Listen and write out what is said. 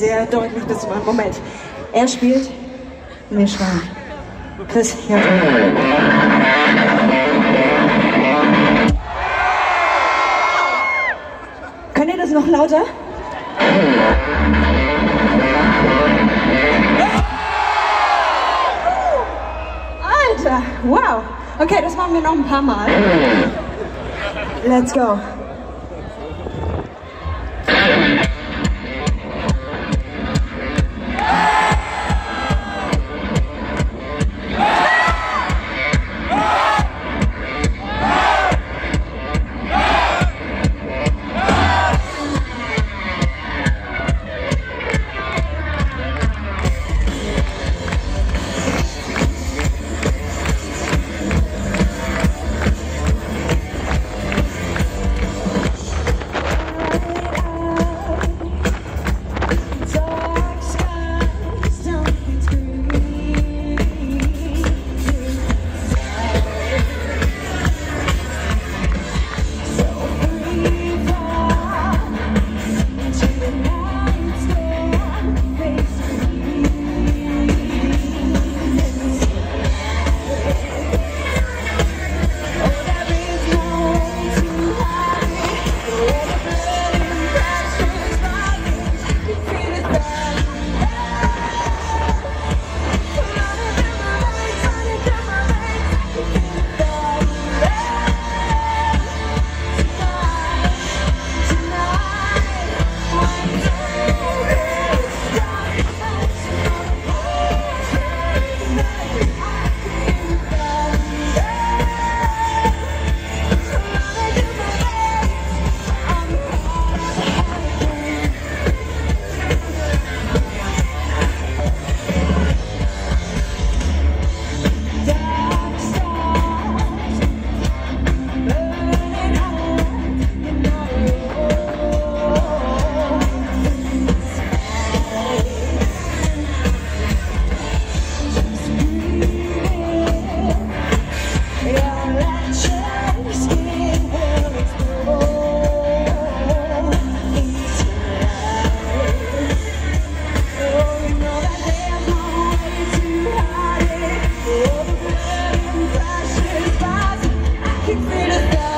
sehr deutlich bis zum Moment. Er spielt Mischwa. Chris, ja. Könnt ihr das noch lauter? Alter, wow. Okay, das machen wir noch ein paar Mal. Let's go. looking for the